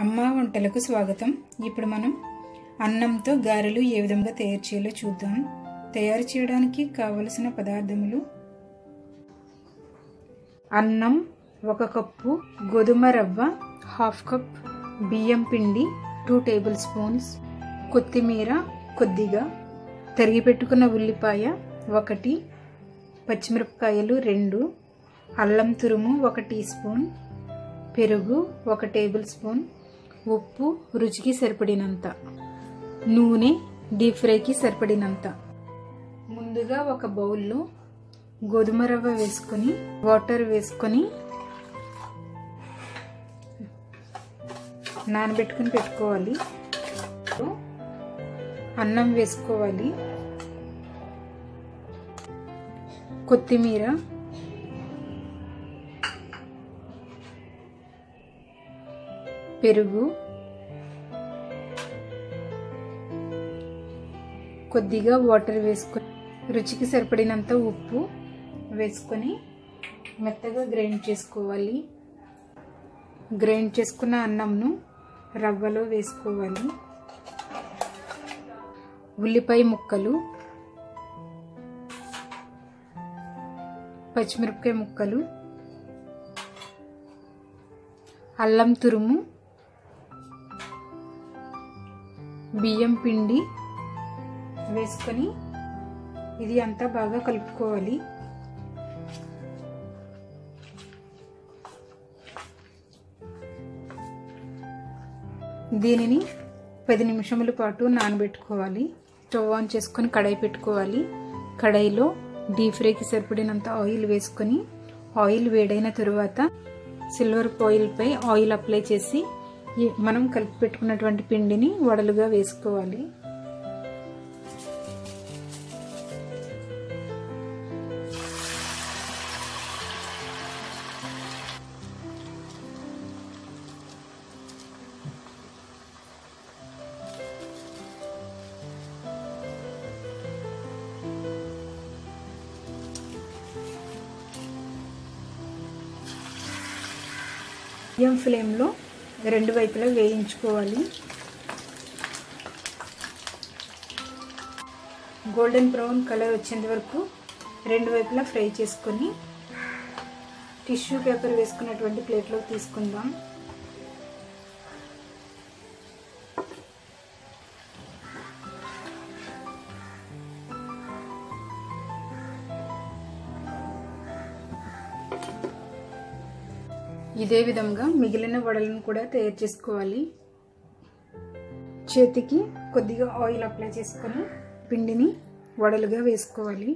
అమ్మ వంటలకు స్వాగతం. ఇప్పుడు మనం అన్నంతో గారెలు ఏ విధంగా తయారు చేయాలో చూద్దాం. తయారు చేయడానికి కావలసిన పదార్థములు. అన్నం ఒక కప్పు గోధుమ రవ్వ హాఫ్ కప్ బియ్యం పిండి టూ టేబుల్ స్పూన్స్ కొత్తిమీర కొద్దిగా తరిగి పెట్టుకున్న ఉల్లిపాయ ఒకటి పచ్చిమిరపకాయలు రెండు అల్లం తురుము ఒక టీ స్పూన్ పెరుగు ఒక టేబుల్ స్పూన్ ఉప్పు రుచికి సరిపడినంత. నూనె డీప్ ఫ్రైకి సరిపడినంత. ముందుగా ఒక బౌల్లో గోధుమ రవ్వ వేసుకొని వాటర్ వేసుకొని నానబెట్టుకుని పెట్టుకోవాలి. అన్నం వేసుకోవాలి. కొత్తిమీర పెరుగు కొద్దిగా వాటర్ వేసుకొని రుచికి సరిపడినంత ఉప్పు వేసుకొని మెత్తగా గ్రైండ్ చేసుకోవాలి. గ్రైండ్ చేసుకున్న అన్నంను రవ్వలో వేసుకోవాలి. ఉల్లిపాయ ముక్కలు పచ్చిమిరపకాయ ముక్కలు అల్లం తురుము బియ్యం పిండి వేసుకొని ఇది అంతా బాగా కలుపుకోవాలి. దీనిని పది నిమిషముల పాటు నానబెట్టుకోవాలి. స్టవ్ ఆన్ చేసుకొని కడాయి పెట్టుకోవాలి. కడాయిలో డీప్ ఫ్రైకి సరిపడినంత ఆయిల్ వేసుకొని ఆయిల్ వేడైన తరువాత సిల్వర్ ఆయిల్పై ఆయిల్ అప్లై చేసి మనం కలిపి పెట్టుకున్నటువంటి పిండిని వడలుగా వేసుకోవాలి. మీడియం ఫ్లేమ్లో రెండు వైపులా వేయించుకోవాలి. గోల్డెన్ బ్రౌన్ కలర్ వచ్చేంత వరకు రెండు వైపులా ఫ్రై చేసుకొని టిష్యూ పేపర్ వేసుకున్నటువంటి ప్లేట్లో తీసుకుందాం. ఇదే విధంగా మిగిలిన వడలను కూడా తయారు చేసుకోవాలి. చేతికి కొద్దిగా ఆయిల్ అప్లై చేసుకొని పిండిని వడలుగా వేసుకోవాలి.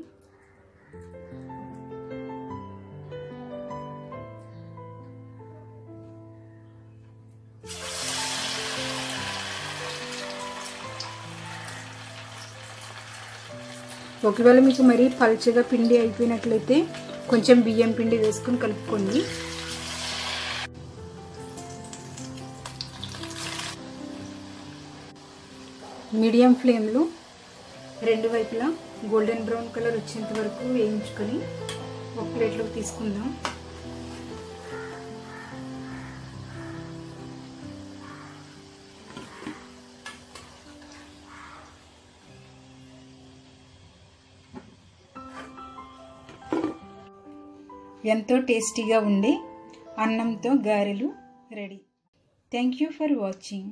ఒకవేళ మీకు మరీ పల్చగా పిండి అయిపోయినట్లయితే కొంచెం బియ్యం పిండి వేసుకొని కలుపుకోండి. మీడియం ఫ్లేమ్లో రెండు వైపులా గోల్డెన్ బ్రౌన్ కలర్ వచ్చేంత వరకు వేయించుకొని ఒక ప్లేట్లోకి తీసుకుందాం. ఎంతో టేస్టీగా ఉండే అన్నంతో గారెలు ready. Thank you for watching